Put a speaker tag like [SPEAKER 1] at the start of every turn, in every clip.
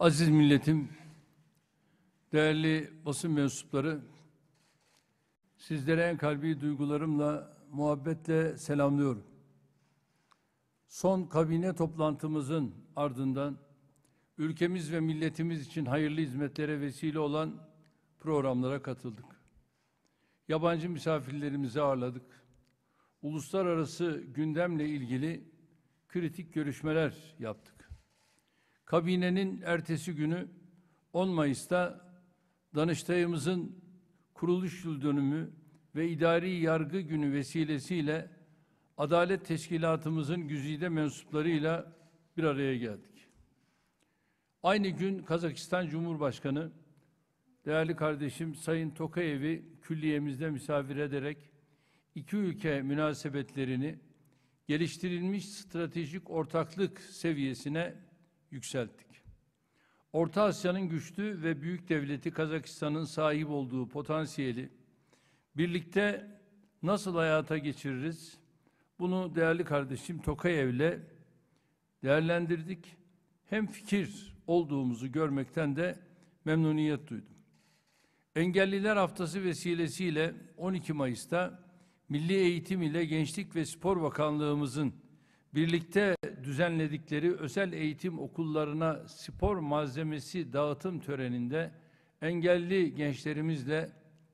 [SPEAKER 1] Aziz milletim, değerli basın mensupları, sizlere en kalbi duygularımla, muhabbetle selamlıyorum. Son kabine toplantımızın ardından ülkemiz ve milletimiz için hayırlı hizmetlere vesile olan programlara katıldık. Yabancı misafirlerimizi ağırladık. Uluslararası gündemle ilgili kritik görüşmeler yaptık. Kabinenin ertesi günü 10 Mayıs'ta Danıştayımızın kuruluş yıl dönümü ve idari yargı günü vesilesiyle Adalet Teşkilatımızın güzide mensuplarıyla bir araya geldik. Aynı gün Kazakistan Cumhurbaşkanı değerli kardeşim Sayın Tokayev'i külliyemizde misafir ederek iki ülke münasebetlerini geliştirilmiş stratejik ortaklık seviyesine yükselttik. Orta Asya'nın güçlü ve büyük devleti Kazakistan'ın sahip olduğu potansiyeli birlikte nasıl hayata geçiririz? Bunu değerli kardeşim Tokayev'le değerlendirdik. Hem fikir olduğumuzu görmekten de memnuniyet duydum. Engelliler Haftası vesilesiyle 12 Mayıs'ta Milli Eğitim ile Gençlik ve Spor Bakanlığımızın birlikte düzenledikleri özel eğitim okullarına spor malzemesi dağıtım töreninde engelli gençlerimizle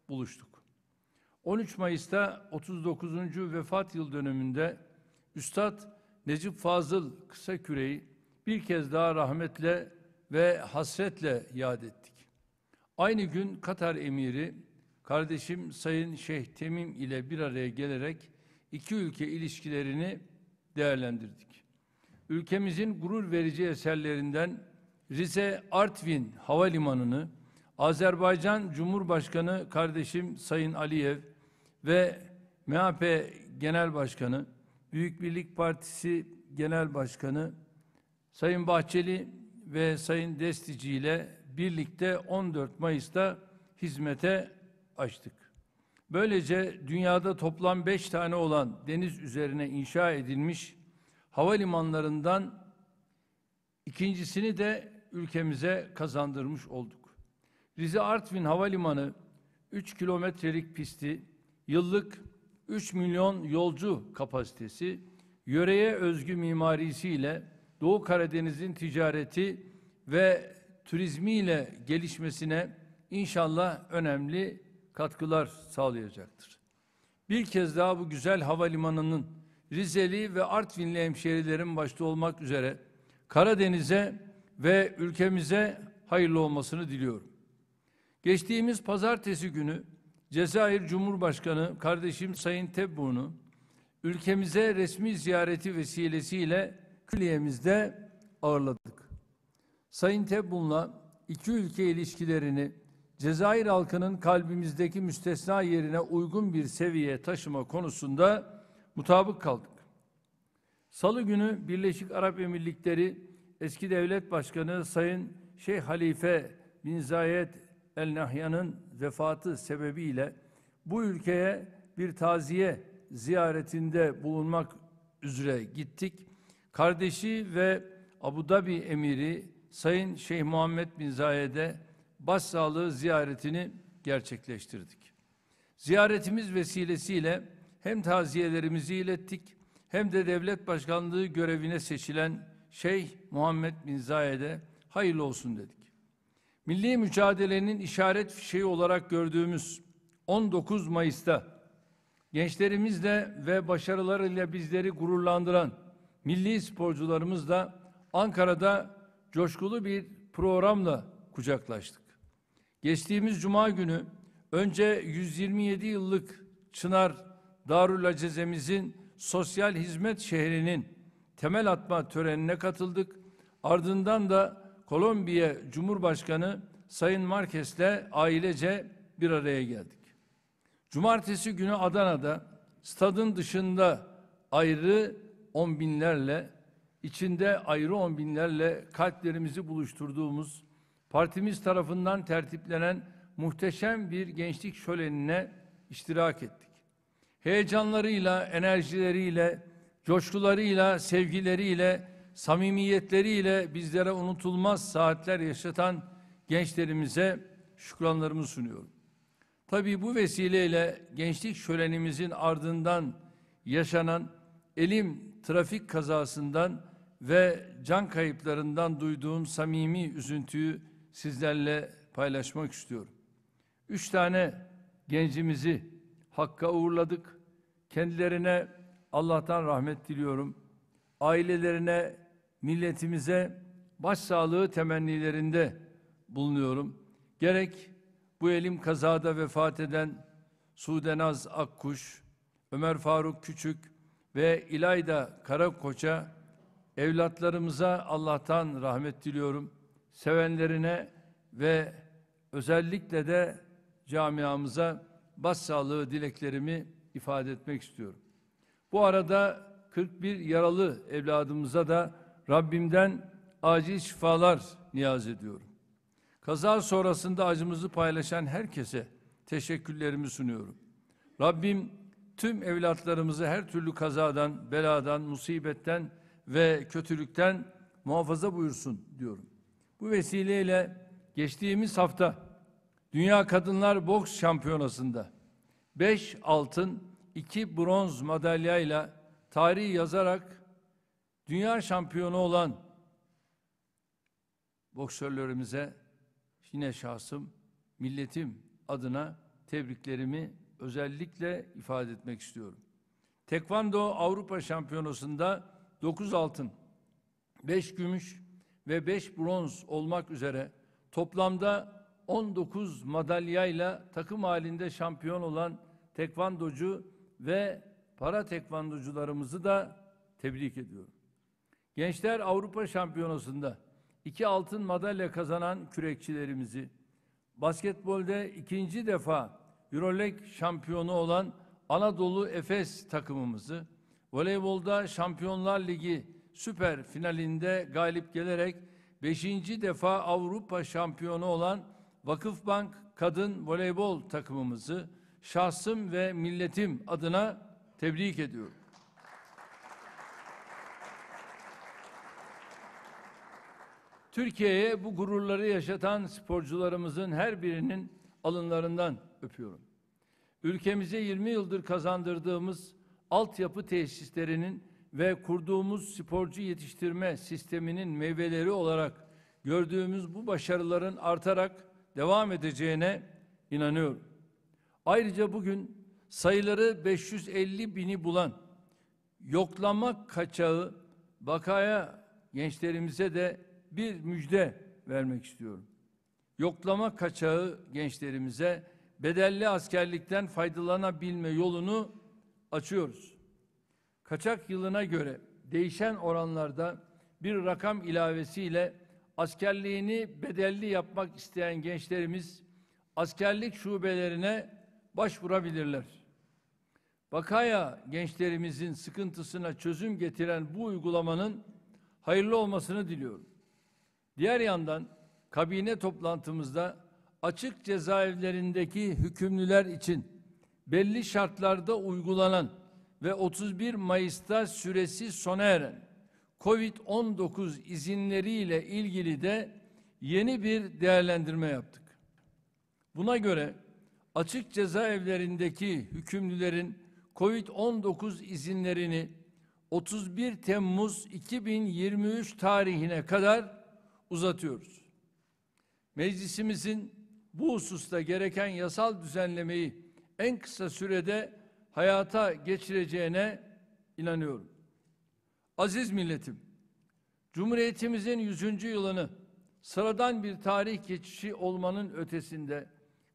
[SPEAKER 1] buluştuk. 13 Mayıs'ta 39. vefat yıl dönümünde Üstad Necip Fazıl Kısaküre'yi bir kez daha rahmetle ve hasretle yad ettik. Aynı gün Katar emiri kardeşim Sayın Şeyh Temim ile bir araya gelerek iki ülke ilişkilerini değerlendirdik. Ülkemizin gurur verici eserlerinden Rize Artvin Havalimanı'nı Azerbaycan Cumhurbaşkanı kardeşim Sayın Aliyev ve MHP Genel Başkanı, Büyük Birlik Partisi Genel Başkanı Sayın Bahçeli ve Sayın Destici ile birlikte 14 Mayıs'ta hizmete açtık. Böylece dünyada toplam beş tane olan deniz üzerine inşa edilmiş havalimanlarından ikincisini de ülkemize kazandırmış olduk. Rize Artvin Havalimanı 3 kilometrelik pisti, yıllık 3 milyon yolcu kapasitesi, yöreye özgü mimarisiyle Doğu Karadeniz'in ticareti ve turizmiyle gelişmesine inşallah önemli katkılar sağlayacaktır. Bir kez daha bu güzel havalimanının Rizeli ve Artvinli hemşehrilerin başta olmak üzere Karadeniz'e ve ülkemize hayırlı olmasını diliyorum. Geçtiğimiz pazartesi günü Cezayir Cumhurbaşkanı kardeşim Sayın Tebboun'u ülkemize resmi ziyareti vesilesiyle külliyemizde ağırladık. Sayın Tebboun'la iki ülke ilişkilerini Cezayir halkının kalbimizdeki müstesna yerine uygun bir seviyeye taşıma konusunda mutabık kaldık. Salı günü Birleşik Arap Emirlikleri eski devlet başkanı Sayın Şeyh Halife bin Zayed El Nahyan'ın vefatı sebebiyle bu ülkeye bir taziye ziyaretinde bulunmak üzere gittik. Kardeşi ve Abu Dhabi emiri Sayın Şeyh Muhammed bin Zayed'e başsağlığı ziyaretini gerçekleştirdik. Ziyaretimiz vesilesiyle hem taziyelerimizi ilettik hem de devlet başkanlığı görevine seçilen Şeyh Muhammed bin Zayed'e hayırlı olsun dedik. Milli mücadelenin işaret fişeği olarak gördüğümüz 19 Mayıs'ta gençlerimizle ve başarılarıyla bizleri gururlandıran milli sporcularımızla Ankara'da coşkulu bir programla kucaklaştık. Geçtiğimiz cuma günü önce 127 yıllık Çınar Darül Acezemizin sosyal hizmet şehrinin temel atma törenine katıldık. Ardından da Kolombiya Cumhurbaşkanı Sayın Marquez'le ailece bir araya geldik. Cumartesi günü Adana'da stadın dışında ayrı on binlerle, içinde ayrı on binlerle kalplerimizi buluşturduğumuz partimiz tarafından tertiplenen muhteşem bir gençlik şölenine iştirak ettik. Heyecanlarıyla, enerjileriyle, coşkularıyla, sevgileriyle samimiyetleriyle bizlere unutulmaz saatler yaşatan gençlerimize şükranlarımı sunuyorum. Tabii bu vesileyle gençlik şölenimizin ardından yaşanan elim trafik kazasından ve can kayıplarından duyduğum samimi üzüntüyü sizlerle paylaşmak istiyorum. Üç tane gencimizi Hakk'a uğurladık. Kendilerine Allah'tan rahmet diliyorum. Ailelerine, milletimize başsağlığı temennilerinde bulunuyorum. Gerek bu elim kazada vefat eden Sudenaz Akkuş, Ömer Faruk Küçük ve İlayda Karakoç'a evlatlarımıza Allah'tan rahmet diliyorum. Sevenlerine ve özellikle de camiamıza başsağlığı dileklerimi ifade etmek istiyorum. Bu arada 41 yaralı evladımıza da Rabbimden acil şifalar niyaz ediyorum. Kaza sonrasında acımızı paylaşan herkese teşekkürlerimi sunuyorum. Rabbim tüm evlatlarımızı her türlü kazadan, beladan, musibetten ve kötülükten muhafaza buyursun diyorum. Bu vesileyle geçtiğimiz hafta Dünya Kadınlar Boks Şampiyonası'nda 5 altın, 2 bronz madalyayla tarihi yazarak dünya şampiyonu olan boksörlerimize yine şahsım, milletim adına tebriklerimi özellikle ifade etmek istiyorum. Tekvando Avrupa Şampiyonası'nda 9 altın, 5 gümüş ve 5 bronz olmak üzere toplamda 19 madalyayla takım halinde şampiyon olan tekvandocu ve para tekvandocularımızı da tebrik ediyorum. Gençler Avrupa Şampiyonası'nda iki altın madalya kazanan kürekçilerimizi, basketbolde ikinci defa Euroleague şampiyonu olan Anadolu Efes takımımızı, voleybolda Şampiyonlar Ligi süper finalinde galip gelerek beşinci defa Avrupa şampiyonu olan Vakıfbank Kadın Voleybol takımımızı şahsım ve milletim adına tebrik ediyorum. Türkiye'ye bu gururları yaşatan sporcularımızın her birinin alınlarından öpüyorum. Ülkemize 20 yıldır kazandırdığımız altyapı tesislerinin ve kurduğumuz sporcu yetiştirme sisteminin meyveleri olarak gördüğümüz bu başarıların artarak devam edeceğine inanıyorum. Ayrıca bugün sayıları 550 bini bulan yoklama kaçağı bakaya gençlerimize de bir müjde vermek istiyorum. Yoklama kaçağı gençlerimize bedelli askerlikten faydalanabilme yolunu açıyoruz. Kaçak yılına göre değişen oranlarda bir rakam ilavesiyle askerliğini bedelli yapmak isteyen gençlerimiz askerlik şubelerine başvurabilirler. Bakaya gençlerimizin sıkıntısına çözüm getiren bu uygulamanın hayırlı olmasını diliyorum. Diğer yandan kabine toplantımızda açık cezaevlerindeki hükümlüler için belli şartlarda uygulanan ve 31 Mayıs'ta süresi sona eren Covid-19 izinleriyle ilgili de yeni bir değerlendirme yaptık. Buna göre açık cezaevlerindeki hükümlülerin Covid-19 izinlerini 31 Temmuz 2023 tarihine kadar uzatıyoruz. Meclisimizin bu hususta gereken yasal düzenlemeyi en kısa sürede hayata geçireceğine inanıyorum. Aziz milletim, Cumhuriyetimizin 100. yılını sıradan bir tarih geçişi olmanın ötesinde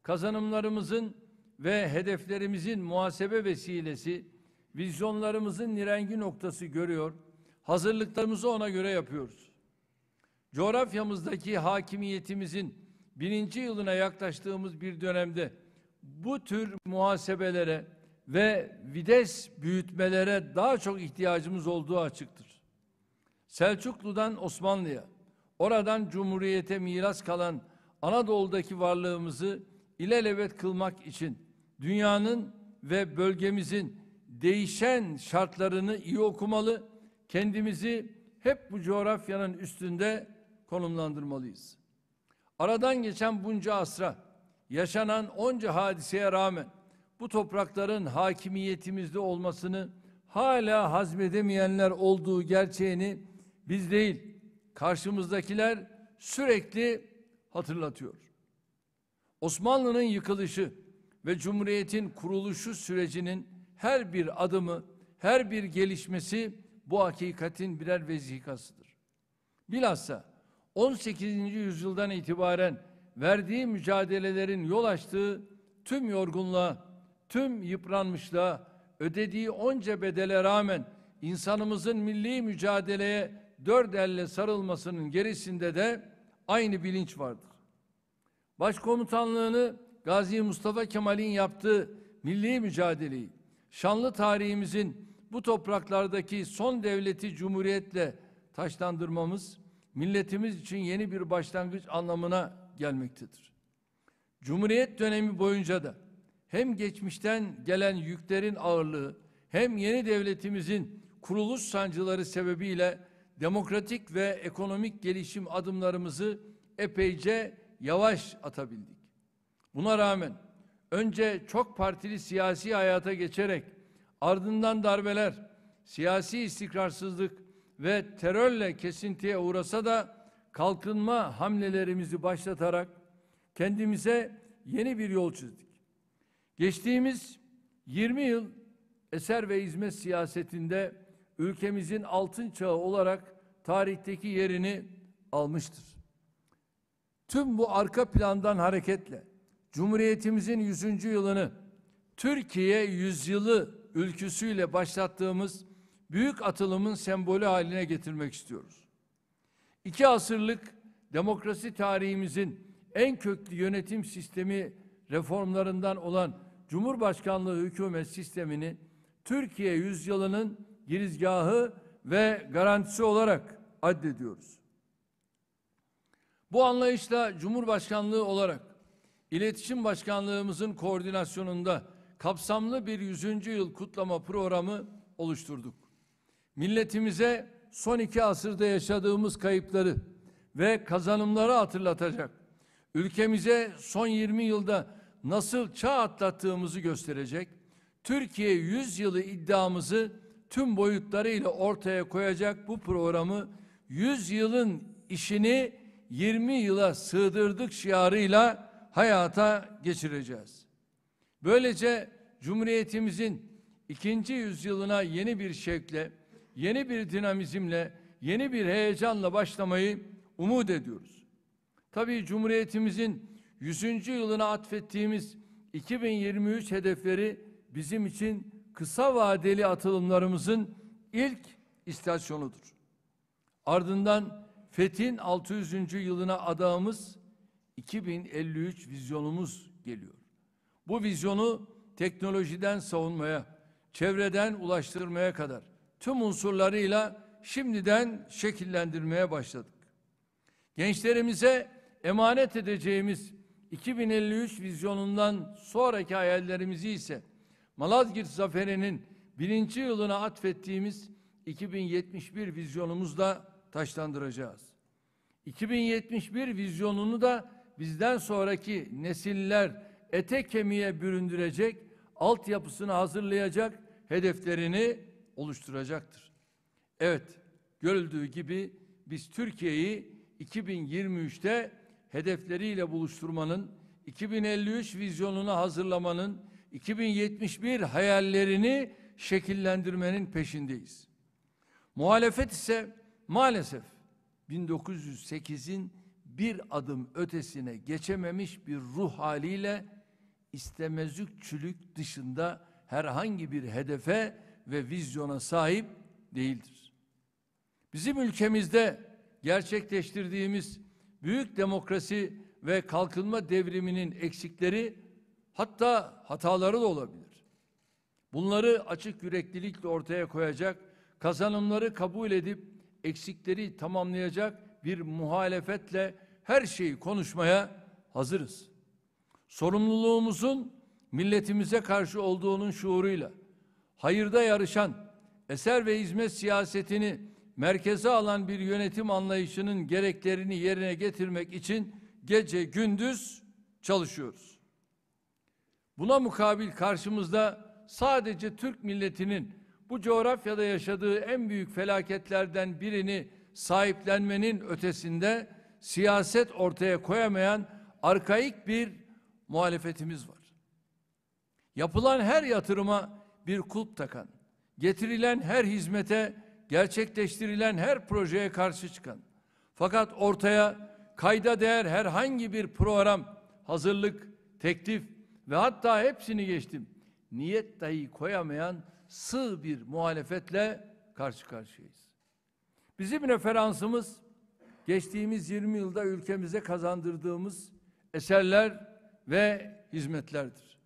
[SPEAKER 1] kazanımlarımızın ve hedeflerimizin muhasebe vesilesi, vizyonlarımızın nirengi noktası görüyor, hazırlıklarımızı ona göre yapıyoruz. Coğrafyamızdaki hakimiyetimizin birinci yılına yaklaştığımız bir dönemde bu tür muhasebelere ve vides büyütmelere daha çok ihtiyacımız olduğu açıktır. Selçuklu'dan Osmanlı'ya, oradan Cumhuriyete miras kalan Anadolu'daki varlığımızı ilelebet kılmak için dünyanın ve bölgemizin değişen şartlarını iyi okumalı, kendimizi hep bu coğrafyanın üstünde konumlandırmalıyız. Aradan geçen bunca asra, yaşanan onca hadiseye rağmen bu toprakların hakimiyetimizde olmasını hala hazmedemeyenler olduğu gerçeğini biz değil, karşımızdakiler sürekli hatırlatıyor. Osmanlı'nın yıkılışı ve Cumhuriyet'in kuruluşu sürecinin her bir adımı, her bir gelişmesi bu hakikatin birer vezikasıdır. Bilhassa 18. yüzyıldan itibaren verdiği mücadelelerin yol açtığı tüm yorgunluğa, tüm yıpranmışlığa, ödediği onca bedele rağmen insanımızın milli mücadeleye dört elle sarılmasının gerisinde de aynı bilinç vardır. Başkomutanlığını Gazi Mustafa Kemal'in yaptığı milli mücadeleyi, şanlı tarihimizin bu topraklardaki son devleti cumhuriyetle taşlandırmamız, milletimiz için yeni bir başlangıç anlamına gelmektedir. Cumhuriyet dönemi boyunca da hem geçmişten gelen yüklerin ağırlığı hem yeni devletimizin kuruluş sancıları sebebiyle demokratik ve ekonomik gelişim adımlarımızı epeyce yavaş atabildik. Buna rağmen önce çok partili siyasi hayata geçerek ardından darbeler, siyasi istikrarsızlık ve terörle kesintiye uğrasa da kalkınma hamlelerimizi başlatarak kendimize yeni bir yol çizdik. Geçtiğimiz 20 yıl eser ve hizmet siyasetinde ülkemizin altın çağı olarak tarihteki yerini almıştır. Tüm bu arka plandan hareketle Cumhuriyetimizin 100. yılını Türkiye yüzyılı ülküsüyle başlattığımız büyük atılımın sembolü haline getirmek istiyoruz. İki asırlık demokrasi tarihimizin en köklü yönetim sistemi reformlarından olan Cumhurbaşkanlığı hükümet sistemini Türkiye yüzyılının girizgahı ve garantisi olarak addediyoruz. Bu anlayışla Cumhurbaşkanlığı olarak İletişim Başkanlığımızın koordinasyonunda kapsamlı bir 100. yıl kutlama programı oluşturduk. Milletimize son iki asırda yaşadığımız kayıpları ve kazanımları hatırlatacak, ülkemize son 20 yılda nasıl çağ atlattığımızı gösterecek, Türkiye 100 yılı iddiamızı tüm boyutlarıyla ortaya koyacak bu programı 100 yılın işini 20 yıla sığdırdık şiarıyla hayata geçireceğiz. Böylece Cumhuriyetimizin ikinci yüzyılına yeni bir şekle, yeni bir dinamizmle, yeni bir heyecanla başlamayı umut ediyoruz. Tabii Cumhuriyetimizin 100. yılına atfettiğimiz 2023 hedefleri bizim için kısa vadeli atılımlarımızın ilk istasyonudur. Ardından Fethin 600. yılına adağımız 2053 vizyonumuz geliyor. Bu vizyonu teknolojiden savunmaya, çevreden ulaştırmaya kadar tüm unsurlarıyla şimdiden şekillendirmeye başladık. Gençlerimize emanet edeceğimiz 2053 vizyonundan sonraki hayallerimizi ise Malazgirt Zaferi'nin birinci yılına atfettiğimiz 2071 vizyonumuzda taşlandıracağız. 2071 vizyonunu da bizden sonraki nesiller ete kemiğe büründürecek, altyapısını hazırlayacak, hedeflerini oluşturacaktır. Evet, görüldüğü gibi biz Türkiye'yi 2023'te hedefleriyle buluşturmanın, 2053 vizyonunu hazırlamanın, 2071 hayallerini şekillendirmenin peşindeyiz. Muhalefet ise maalesef 1908'in bir adım ötesine geçememiş bir ruh haliyle istemezlikçülük dışında herhangi bir hedefe ve vizyona sahip değildir. Bizim ülkemizde gerçekleştirdiğimiz büyük demokrasi ve kalkınma devriminin eksikleri hatta hataları da olabilir. Bunları açık yüreklilikle ortaya koyacak, kazanımları kabul edip eksikleri tamamlayacak bir muhalefetle her şeyi konuşmaya hazırız. Sorumluluğumuzun milletimize karşı olduğunun şuuruyla hayırda yarışan eser ve hizmet siyasetini merkeze alan bir yönetim anlayışının gereklerini yerine getirmek için gece gündüz çalışıyoruz. Buna mukabil karşımızda sadece Türk milletinin bu coğrafyada yaşadığı en büyük felaketlerden birini sahiplenmenin ötesinde siyaset ortaya koyamayan arkaik bir muhalefetimiz var. Yapılan her yatırıma bir kulp takan, getirilen her hizmete, gerçekleştirilen her projeye karşı çıkan, fakat ortaya kayda değer herhangi bir program, hazırlık, teklif ve hatta hepsini geçtim, niyet dahi koyamayan sığ bir muhalefetle karşı karşıyayız. Bizim referansımız geçtiğimiz 20 yılda ülkemize kazandırdığımız eserler ve hizmetlerdir.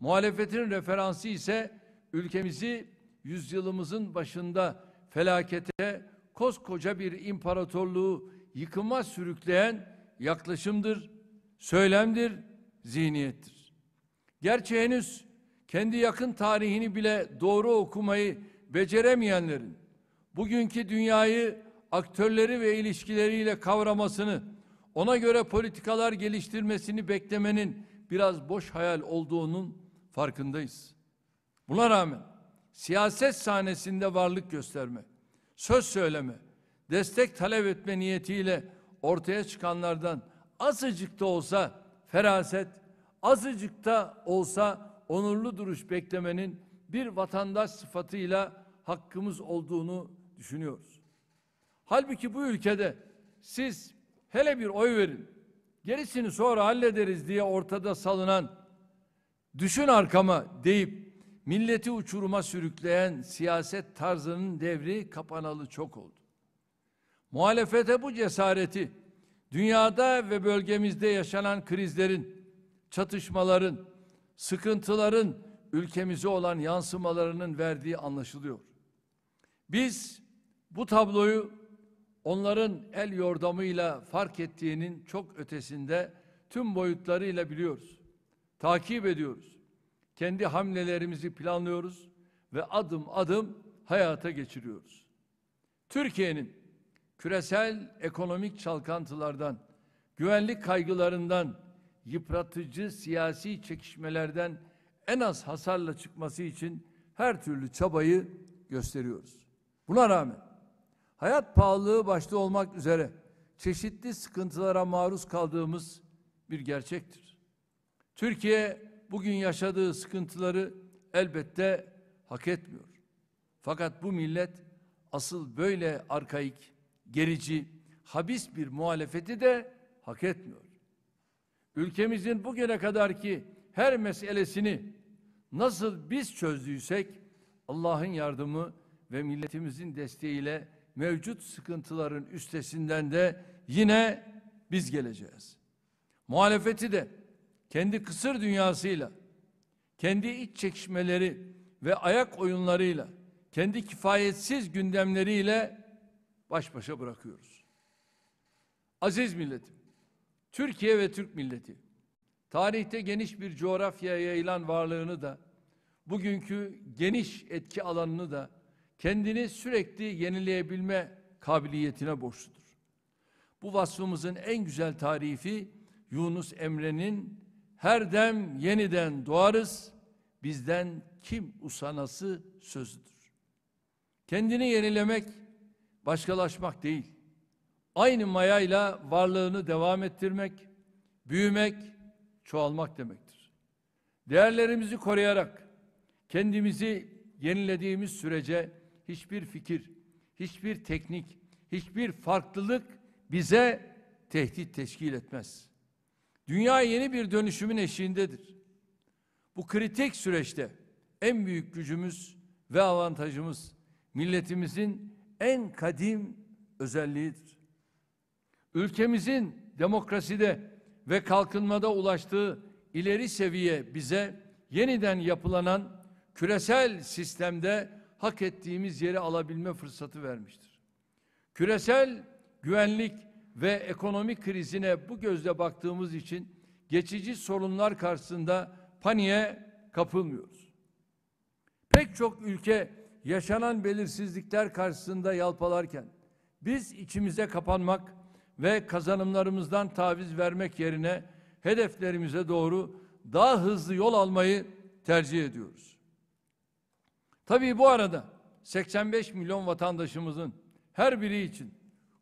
[SPEAKER 1] Muhalefetin referansı ise ülkemizi yüzyılımızın başında felakete, koskoca bir imparatorluğu yıkıma sürükleyen yaklaşımdır, söylemdir, zihniyettir. Gerçi henüz kendi yakın tarihini bile doğru okumayı beceremeyenlerin bugünkü dünyayı aktörleri ve ilişkileriyle kavramasını, ona göre politikalar geliştirmesini beklemenin biraz boş hayal olduğunun farkındayız. Buna rağmen siyaset sahnesinde varlık gösterme, söz söyleme, destek talep etme niyetiyle ortaya çıkanlardan azıcık da olsa feraset, azıcık da olsa onurlu duruş beklemenin bir vatandaş sıfatıyla hakkımız olduğunu düşünüyoruz. Halbuki bu ülkede siz hele bir oy verin, gerisini sonra hallederiz diye ortada salınan düşün arkama deyip milleti uçuruma sürükleyen siyaset tarzının devri kapanalı çok oldu. Muhalefete bu cesareti dünyada ve bölgemizde yaşanan krizlerin, çatışmaların, sıkıntıların ülkemize olan yansımalarının verdiği anlaşılıyor. Biz bu tabloyu onların el yordamıyla fark ettiğinin çok ötesinde tüm boyutlarıyla biliyoruz. Takip ediyoruz. Kendi hamlelerimizi planlıyoruz ve adım adım hayata geçiriyoruz. Türkiye'nin küresel ekonomik çalkantılardan, güvenlik kaygılarından, yıpratıcı siyasi çekişmelerden en az hasarla çıkması için her türlü çabayı gösteriyoruz. Buna rağmen hayat pahalılığı başta olmak üzere çeşitli sıkıntılara maruz kaldığımız bir gerçektir. Türkiye bugün yaşadığı sıkıntıları elbette hak etmiyor. Fakat bu millet asıl böyle arkaik, gerici, habis bir muhalefeti de hak etmiyor. Ülkemizin bugüne kadarki her meselesini nasıl biz çözdüysek Allah'ın yardımı ve milletimizin desteğiyle mevcut sıkıntıların üstesinden de yine biz geleceğiz. Muhalefeti de kendi kısır dünyasıyla, kendi iç çekişmeleri ve ayak oyunlarıyla, kendi kifayetsiz gündemleriyle baş başa bırakıyoruz. Aziz milletim, Türkiye ve Türk milleti, tarihte geniş bir coğrafyaya yayılan varlığını da, bugünkü geniş etki alanını da kendini sürekli yenileyebilme kabiliyetine borçludur. Bu vasfımızın en güzel tarifi Yunus Emre'nin her dem yeniden doğarız, bizden kim usanası sözüdür. Kendini yenilemek, başkalaşmak değil. Aynı mayayla varlığını devam ettirmek, büyümek, çoğalmak demektir. Değerlerimizi koruyarak kendimizi yenilediğimiz sürece hiçbir fikir, hiçbir teknik, hiçbir farklılık bize tehdit teşkil etmez. Dünya yeni bir dönüşümün eşiğindedir. Bu kritik süreçte en büyük gücümüz ve avantajımız milletimizin en kadim özelliğidir. Ülkemizin demokraside ve kalkınmada ulaştığı ileri seviye bize yeniden yapılanan küresel sistemde hak ettiğimiz yeri alabilme fırsatı vermiştir. Küresel güvenlik ve ekonomik krizine bu gözle baktığımız için geçici sorunlar karşısında paniğe kapılmıyoruz. Pek çok ülke yaşanan belirsizlikler karşısında yalpalarken biz içimize kapanmak ve kazanımlarımızdan taviz vermek yerine hedeflerimize doğru daha hızlı yol almayı tercih ediyoruz. Tabii bu arada 85 milyon vatandaşımızın her biri için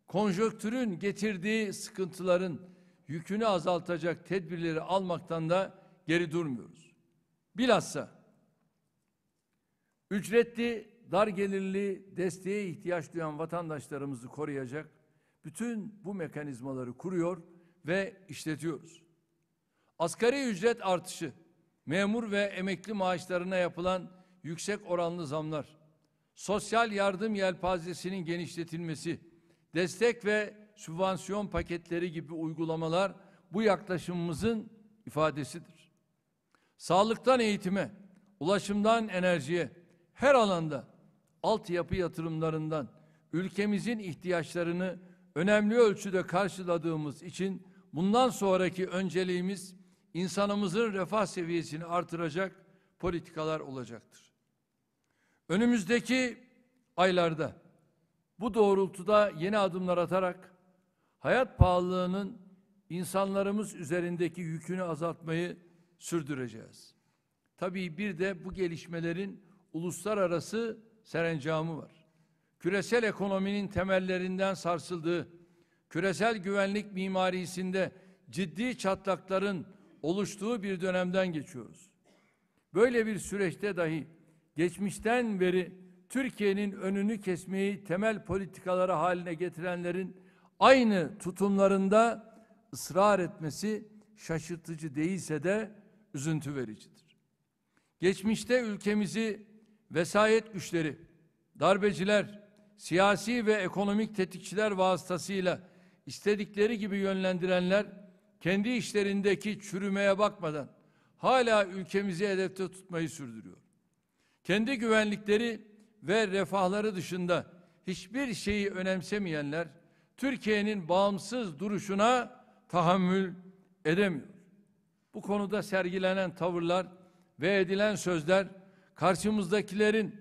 [SPEAKER 1] konjonktürün getirdiği sıkıntıların yükünü azaltacak tedbirleri almaktan da geri durmuyoruz. Bilhassa ücretli, dar gelirli desteğe ihtiyaç duyan vatandaşlarımızı koruyacak bütün bu mekanizmaları kuruyor ve işletiyoruz. Asgari ücret artışı, memur ve emekli maaşlarına yapılan yüksek oranlı zamlar, sosyal yardım yelpazesinin genişletilmesi, destek ve sübvansiyon paketleri gibi uygulamalar bu yaklaşımımızın ifadesidir. Sağlıktan eğitime, ulaşımdan enerjiye, her alanda altyapı yatırımlarından ülkemizin ihtiyaçlarını önemli ölçüde karşıladığımız için bundan sonraki önceliğimiz insanımızın refah seviyesini artıracak politikalar olacaktır. Önümüzdeki aylarda bu doğrultuda yeni adımlar atarak hayat pahalılığının insanlarımız üzerindeki yükünü azaltmayı sürdüreceğiz. Tabii bir de bu gelişmelerin uluslararası serencamı var. Küresel ekonominin temellerinden sarsıldığı, küresel güvenlik mimarisinde ciddi çatlakların oluştuğu bir dönemden geçiyoruz. Böyle bir süreçte dahi geçmişten beri Türkiye'nin önünü kesmeyi temel politikaları haline getirenlerin aynı tutumlarında ısrar etmesi şaşırtıcı değilse de üzüntü vericidir. Geçmişte ülkemizi vesayet güçleri, darbeciler, siyasi ve ekonomik tetikçiler vasıtasıyla istedikleri gibi yönlendirenler kendi işlerindeki çürümeye bakmadan hala ülkemizi hedefte tutmayı sürdürüyor. Kendi güvenlikleri ve refahları dışında hiçbir şeyi önemsemeyenler Türkiye'nin bağımsız duruşuna tahammül edemiyor. Bu konuda sergilenen tavırlar ve edilen sözler karşımızdakilerin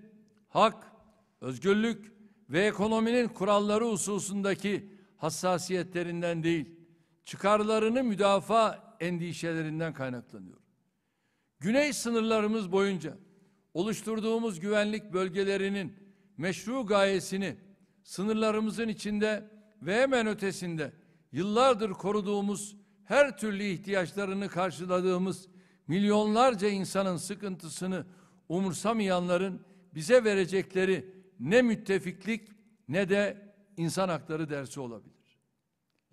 [SPEAKER 1] hak, özgürlük ve ekonominin kuralları hususundaki hassasiyetlerinden değil, çıkarlarını müdafaa endişelerinden kaynaklanıyor. Güney sınırlarımız boyunca oluşturduğumuz güvenlik bölgelerinin meşru gayesini sınırlarımızın içinde ve hemen ötesinde yıllardır koruduğumuz her türlü ihtiyaçlarını karşıladığımız milyonlarca insanın sıkıntısını umursamayanların bize verecekleri ne müttefiklik ne de insan hakları dersi olabilir.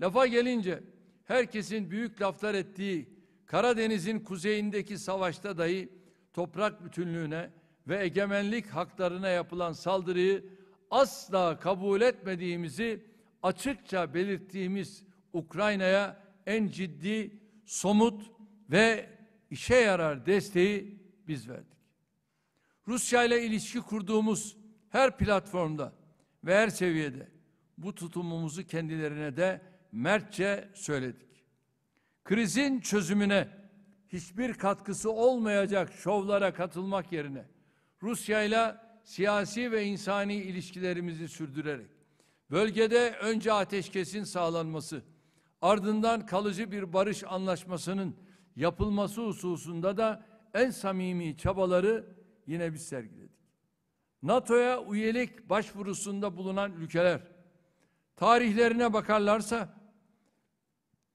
[SPEAKER 1] Lafa gelince herkesin büyük laflar ettiği Karadeniz'in kuzeyindeki savaşta dahi toprak bütünlüğüne ve egemenlik haklarına yapılan saldırıyı asla kabul etmediğimizi açıkça belirttiğimiz Ukrayna'ya en ciddi, somut ve işe yarar desteği biz verdik. Rusya ile ilişki kurduğumuz her platformda ve her seviyede bu tutumumuzu kendilerine de mertçe söyledik. Krizin çözümüne hiçbir katkısı olmayacak şovlara katılmak yerine Rusya ile siyasi ve insani ilişkilerimizi sürdürerek bölgede önce ateşkesin sağlanması, ardından kalıcı bir barış anlaşmasının yapılması hususunda da en samimi çabaları yine biz sergiledik. NATO'ya üyelik başvurusunda bulunan ülkeler tarihlerine bakarlarsa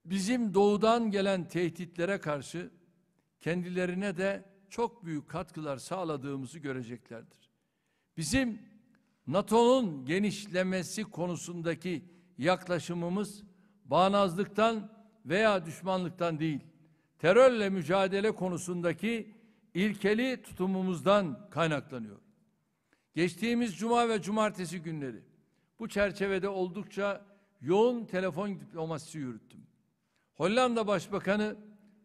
[SPEAKER 1] bizim doğudan gelen tehditlere karşı kendilerine de çok büyük katkılar sağladığımızı göreceklerdir. Bizim NATO'nun genişlemesi konusundaki yaklaşımımız bağnazlıktan veya düşmanlıktan değil, terörle mücadele konusundaki ilkeli tutumumuzdan kaynaklanıyor. Geçtiğimiz cuma ve cumartesi günleri bu çerçevede oldukça yoğun telefon diplomasisi yürüttüm. Hollanda Başbakanı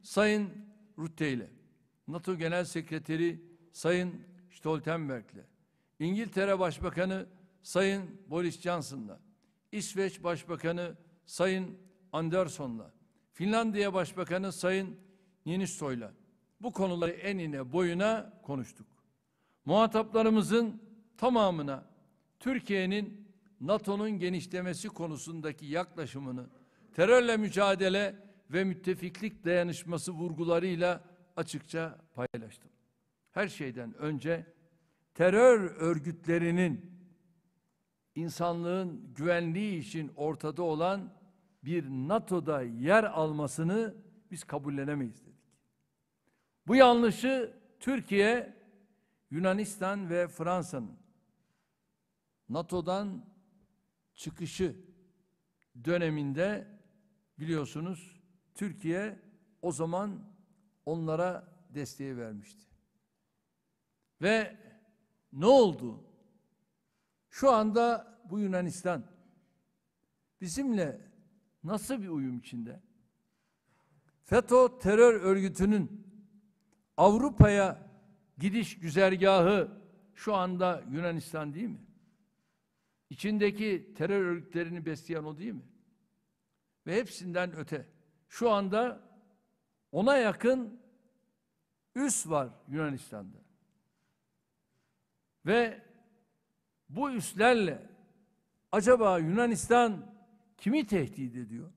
[SPEAKER 1] Sayın Rutte ile, NATO Genel Sekreteri Sayın Stoltenberg'le, İngiltere Başbakanı Sayın Boris Johnson'la, İsveç Başbakanı Sayın Anderson'la, Finlandiya Başbakanı Sayın Niinisto'yla bu konuları enine boyuna konuştuk. Muhataplarımızın tamamına Türkiye'nin NATO'nun genişlemesi konusundaki yaklaşımını terörle mücadele ve müttefiklik dayanışması vurgularıyla açıkça paylaştım. Her şeyden önce terör örgütlerinin insanlığın güvenliği için ortada olan bir NATO'da yer almasını biz kabullenemeyiz dedik. Bu yanlışı Türkiye, Yunanistan ve Fransa'nın NATO'dan çıkışı döneminde biliyorsunuz Türkiye o zaman onlara desteği vermişti. Ve ne oldu? Şu anda bu Yunanistan bizimle nasıl bir uyum içinde? FETÖ terör örgütünün Avrupa'ya gidiş güzergahı şu anda Yunanistan değil mi? İçindeki terör örgütlerini besleyen o değil mi? Ve hepsinden öte. Şu anda ona yakın üs var Yunanistan'da. Ve bu üslerle acaba Yunanistan kimi tehdit ediyor?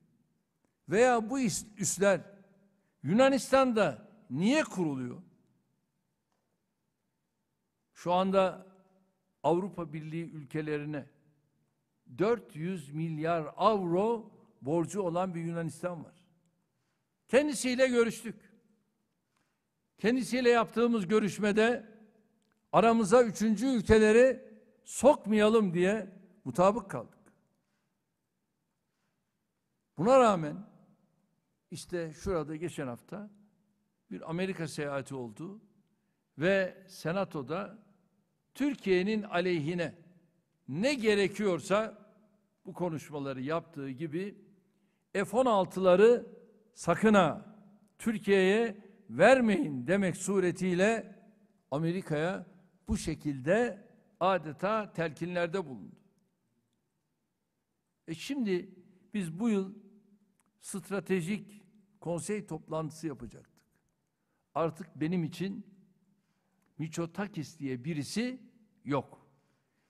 [SPEAKER 1] Veya bu üsler Yunanistan'da niye kuruluyor? Şu anda Avrupa Birliği ülkelerine 400 milyar avro borcu olan bir Yunanistan var. Kendisiyle görüştük. Kendisiyle yaptığımız görüşmede aramıza üçüncü ülkeleri sokmayalım diye mutabık kaldık. Buna rağmen işte şurada geçen hafta bir Amerika seyahati oldu ve senatoda Türkiye'nin aleyhine ne gerekiyorsa bu konuşmaları yaptığı gibi F-16'ları sakın ha Türkiye'ye vermeyin demek suretiyle Amerika'ya bu şekilde adeta telkinlerde bulundu. E şimdi biz bu yıl stratejik konsey toplantısı yapacaktık. Artık benim için Miçotakis diye birisi yok.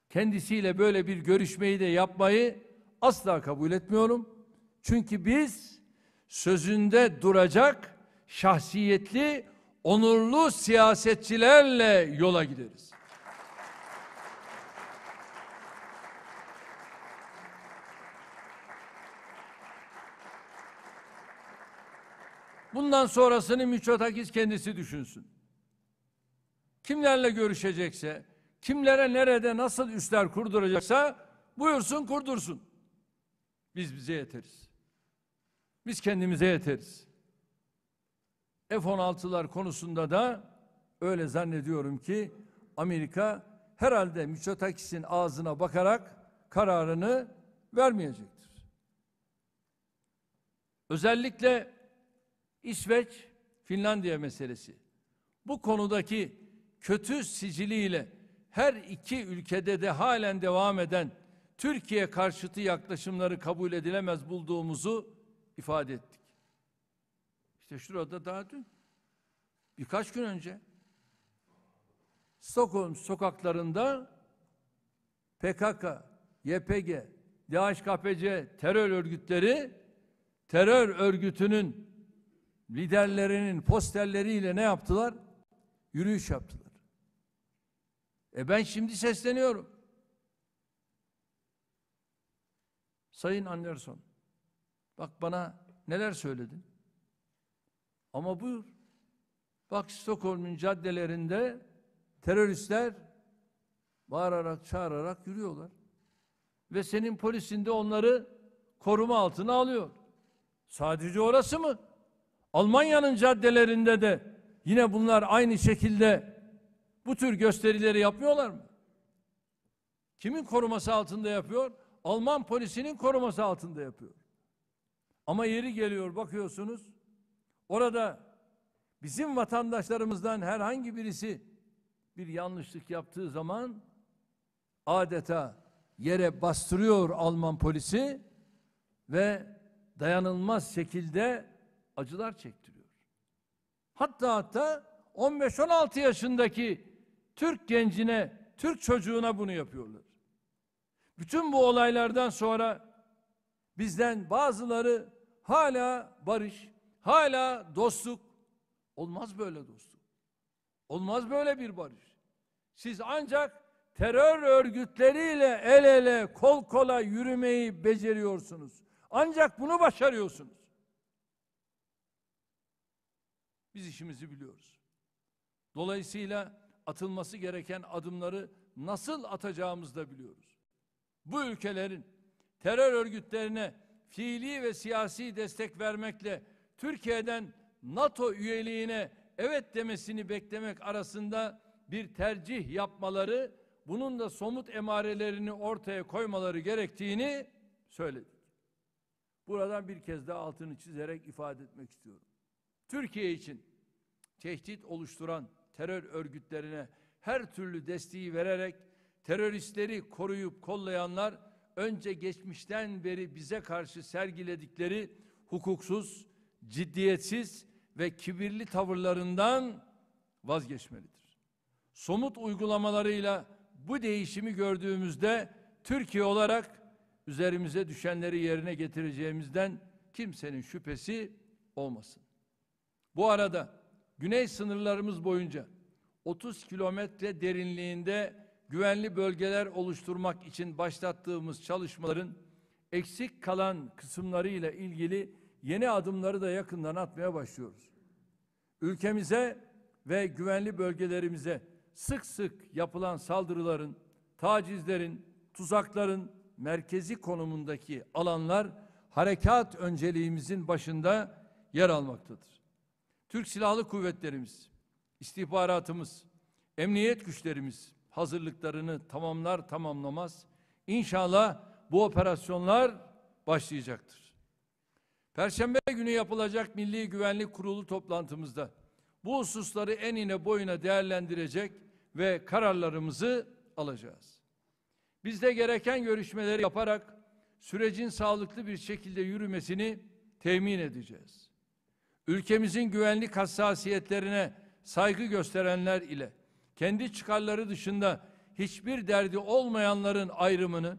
[SPEAKER 1] Kendisiyle böyle bir görüşmeyi de yapmayı asla kabul etmiyorum. Çünkü biz sözünde duracak şahsiyetli, onurlu siyasetçilerle yola gideriz. Bundan sonrasını Miçotakis kendisi düşünsün. Kimlerle görüşecekse, kimlere nerede nasıl üstler kurduracaksa buyursun kurdursun. Biz bize yeteriz. Biz kendimize yeteriz. F-16'lar konusunda da öyle zannediyorum ki Amerika herhalde Miçotakis'in ağzına bakarak kararını vermeyecektir. Özellikle İsveç, Finlandiya meselesi. Bu konudaki kötü siciliyle her iki ülkede de halen devam eden Türkiye karşıtı yaklaşımları kabul edilemez bulduğumuzu ifade ettik. İşte şurada daha dün birkaç gün önce Stockholm sokaklarında PKK, YPG, DHKPC terör örgütleri terör örgütünün liderlerinin posterleriyle ne yaptılar? Yürüyüş yaptılar. E ben şimdi sesleniyorum. Sayın Anderson, bak bana neler söyledin. Ama buyur. Bak Stockholm'un caddelerinde teröristler bağırarak, çağırarak yürüyorlar. Ve senin polisinde onları koruma altına alıyor. Sadece orası mı? Almanya'nın caddelerinde de yine bunlar aynı şekilde bu tür gösterileri yapmıyorlar mı? Kimin koruması altında yapıyor? Alman polisinin koruması altında yapıyor. Ama yeri geliyor bakıyorsunuz orada bizim vatandaşlarımızdan herhangi birisi bir yanlışlık yaptığı zaman adeta yere bastırıyor Alman polisi ve dayanılmaz şekilde acılar çektiriyor. Hatta hatta 15-16 yaşındaki Türk gencine Türk çocuğuna bunu yapıyorlar. Bütün bu olaylardan sonra bizden bazıları hala barış, hala dostluk. Olmaz böyle dostluk. Olmaz böyle bir barış. Siz ancak terör örgütleriyle el ele, kol kola yürümeyi beceriyorsunuz. Ancak bunu başarıyorsunuz. Biz işimizi biliyoruz. Dolayısıyla atılması gereken adımları nasıl atacağımızı da biliyoruz. Bu ülkelerin terör örgütlerine fiili ve siyasi destek vermekle Türkiye'den NATO üyeliğine evet demesini beklemek arasında bir tercih yapmaları, bunun da somut emarelerini ortaya koymaları gerektiğini söyledik. Buradan bir kez daha altını çizerek ifade etmek istiyorum. Türkiye için tehdit oluşturan terör örgütlerine her türlü desteği vererek teröristleri koruyup kollayanlar önce geçmişten beri bize karşı sergiledikleri hukuksuz, ciddiyetsiz ve kibirli tavırlarından vazgeçmelidir. Somut uygulamalarıyla bu değişimi gördüğümüzde Türkiye olarak üzerimize düşenleri yerine getireceğimizden kimsenin şüphesi olmasın. Bu arada güney sınırlarımız boyunca 30 kilometre derinliğinde güvenli bölgeler oluşturmak için başlattığımız çalışmaların eksik kalan kısımlarıyla ilgili yeni adımları da yakından atmaya başlıyoruz. Ülkemize ve güvenli bölgelerimize sık sık yapılan saldırıların, tacizlerin, tuzakların merkezi konumundaki alanlar harekat önceliğimizin başında yer almaktadır. Türk Silahlı Kuvvetlerimiz, istihbaratımız, emniyet güçlerimiz hazırlıklarını tamamlar tamamlamaz inşallah bu operasyonlar başlayacaktır. Perşembe günü yapılacak Milli Güvenlik Kurulu toplantımızda bu hususları enine boyuna değerlendirecek ve kararlarımızı alacağız. Biz de gereken görüşmeleri yaparak sürecin sağlıklı bir şekilde yürümesini temin edeceğiz. Ülkemizin güvenlik hassasiyetlerine saygı gösterenler ile kendi çıkarları dışında hiçbir derdi olmayanların ayrımını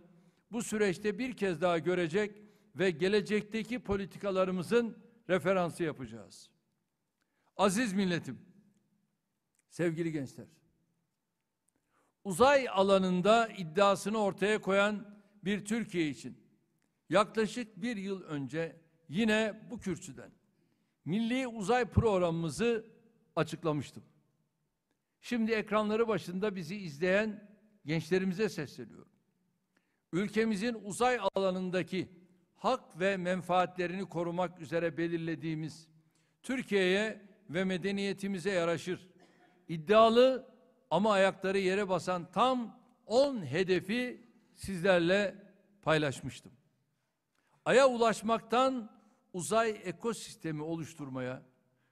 [SPEAKER 1] bu süreçte bir kez daha görecek ve gelecekteki politikalarımızın referansı yapacağız. Aziz milletim, sevgili gençler, uzay alanında iddiasını ortaya koyan bir Türkiye için yaklaşık bir yıl önce yine bu kürsüden milli uzay programımızı açıklamıştım. Şimdi ekranları başında bizi izleyen gençlerimize sesleniyorum. Ülkemizin uzay alanındaki hak ve menfaatlerini korumak üzere belirlediğimiz Türkiye'ye ve medeniyetimize yaraşır. İddialı ama ayakları yere basan tam 10 hedefi sizlerle paylaşmıştım. Ay'a ulaşmaktan uzay ekosistemi oluşturmaya,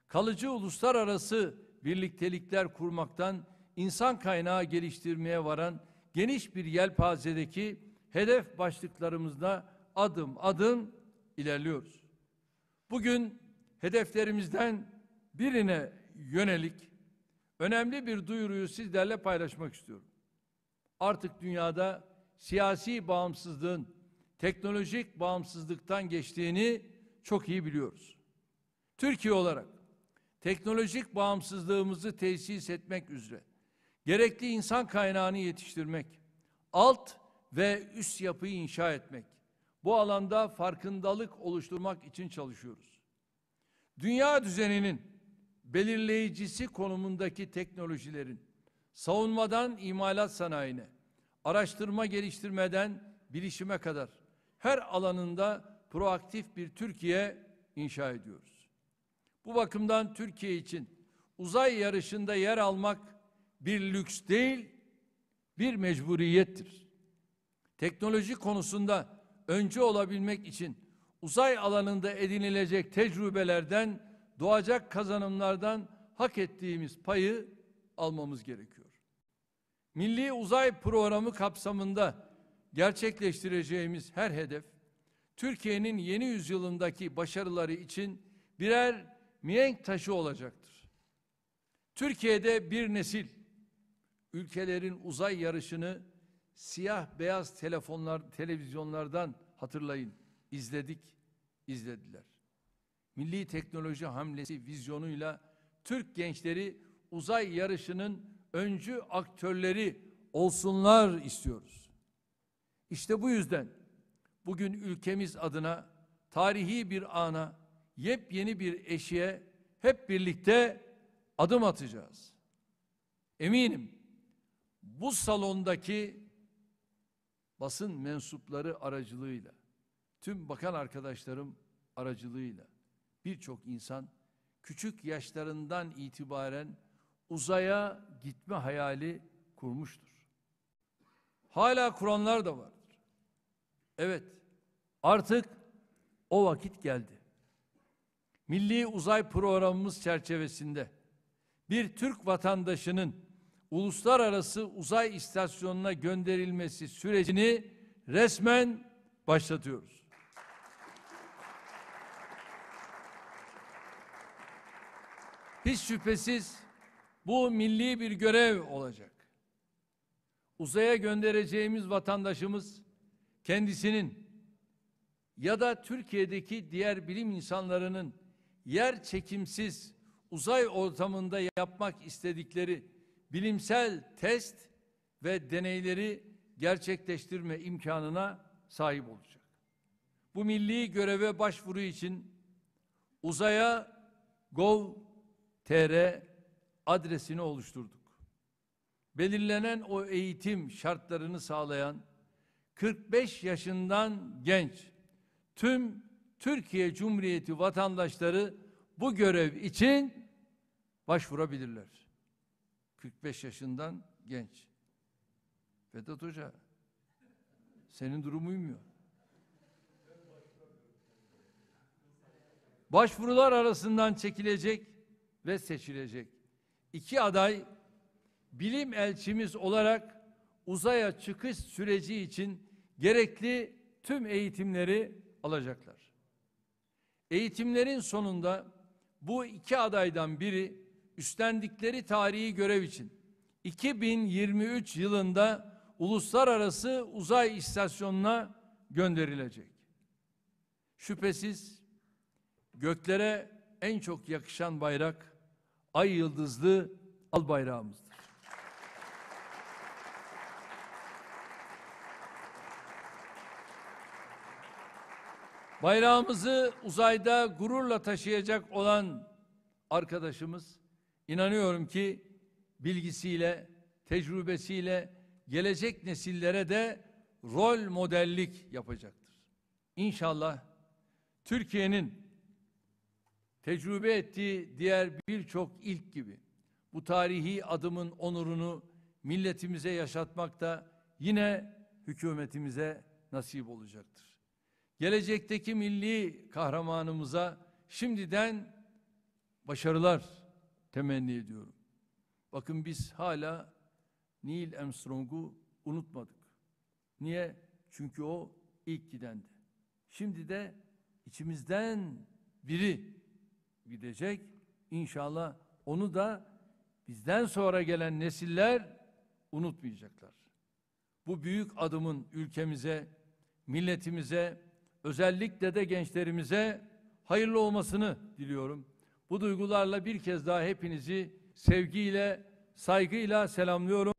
[SPEAKER 1] kalıcı uluslararası birliktelikler kurmaktan insan kaynağı geliştirmeye varan geniş bir yelpazedeki hedef başlıklarımızda adım adım ilerliyoruz. Bugün hedeflerimizden birine yönelik önemli bir duyuruyu sizlerle paylaşmak istiyorum. Artık dünyada siyasi bağımsızlığın teknolojik bağımsızlıktan geçtiğini çok iyi biliyoruz. Türkiye olarak teknolojik bağımsızlığımızı tesis etmek üzere gerekli insan kaynağını yetiştirmek, alt ve üst yapıyı inşa etmek, bu alanda farkındalık oluşturmak için çalışıyoruz. Dünya düzeninin belirleyicisi konumundaki teknolojilerin savunmadan imalat sanayine, araştırma geliştirmeden bilişime kadar her alanında proaktif bir Türkiye inşa ediyoruz. Bu bakımdan Türkiye için uzay yarışında yer almak bir lüks değil, bir mecburiyettir. Teknoloji konusunda önce olabilmek için uzay alanında edinilecek tecrübelerden, doğacak kazanımlardan hak ettiğimiz payı almamız gerekiyor. Milli Uzay Programı kapsamında gerçekleştireceğimiz her hedef, Türkiye'nin yeni yüzyılındaki başarıları için birer mihenk taşı olacaktır. Türkiye'de bir nesil ülkelerin uzay yarışını siyah beyaz telefonlar, televizyonlardan hatırlayın. izledik, izlediler. Milli teknoloji hamlesi vizyonuyla Türk gençleri uzay yarışının öncü aktörleri olsunlar istiyoruz. İşte bu yüzden bugün ülkemiz adına tarihi bir ana, yepyeni bir eşiğe hep birlikte adım atacağız. Eminim bu salondaki basın mensupları aracılığıyla, tüm bakan arkadaşlarım aracılığıyla birçok insan küçük yaşlarından itibaren uzaya gitme hayali kurmuştur. Hala kuranlar da vardır. Evet, artık o vakit geldi. Milli Uzay Programımız çerçevesinde bir Türk vatandaşının uluslararası uzay istasyonuna gönderilmesi sürecini resmen başlatıyoruz. Hiç şüphesiz bu milli bir görev olacak. Uzaya göndereceğimiz vatandaşımız kendisinin ya da Türkiye'deki diğer bilim insanlarının yer çekimsiz uzay ortamında yapmak istedikleri bilimsel test ve deneyleri gerçekleştirme imkanına sahip olacak. Bu milli göreve başvuru için uzaya gov.tr adresini oluşturduk. Belirlenen o eğitim şartlarını sağlayan 45 yaşından genç tüm Türkiye Cumhuriyeti vatandaşları bu görev için başvurabilirler. 45 yaşından genç. Vedat Hoca senin durumu uymuyor. Başvurular arasından çekilecek ve seçilecek. İki aday bilim elçimiz olarak uzaya çıkış süreci için gerekli tüm eğitimleri alacaklar. Eğitimlerin sonunda bu iki adaydan biri üstlendikleri tarihi görev için 2023 yılında uluslararası uzay istasyonuna gönderilecek. Şüphesiz göklere en çok yakışan bayrak ay yıldızlı al bayrağımızdır. Bayrağımızı uzayda gururla taşıyacak olan arkadaşımız inanıyorum ki bilgisiyle, tecrübesiyle gelecek nesillere de rol modellik yapacaktır. İnşallah Türkiye'nin tecrübe ettiği diğer birçok ilk gibi bu tarihi adımın onurunu milletimize yaşatmak da yine hükümetimize nasip olacaktır. Gelecekteki milli kahramanımıza şimdiden başarılar temenni ediyorum. Bakın biz hala Neil Armstrong'u unutmadık. Niye? Çünkü o ilk gidendi. Şimdi de içimizden biri gidecek. İnşallah onu da bizden sonra gelen nesiller unutmayacaklar. Bu büyük adımın ülkemize, milletimize, özellikle de gençlerimize hayırlı olmasını diliyorum. Bu duygularla bir kez daha hepinizi sevgiyle, saygıyla selamlıyorum.